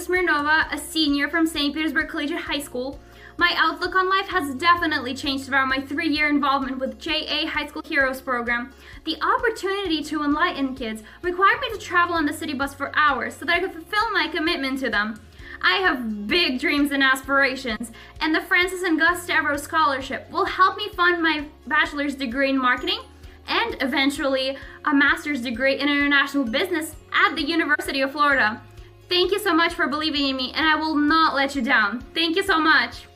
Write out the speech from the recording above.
Smirnova, a senior from St. Petersburg Collegiate High School. My outlook on life has definitely changed throughout my three year involvement with JA High School Heroes program. The opportunity to enlighten kids required me to travel on the city bus for hours so that I could fulfill my commitment to them. I have big dreams and aspirations, and the Frances and Gus Scholarship will help me fund my bachelor's degree in marketing and eventually a master's degree in international business at the University of Florida. Thank you so much for believing in me, and I will not let you down. Thank you so much.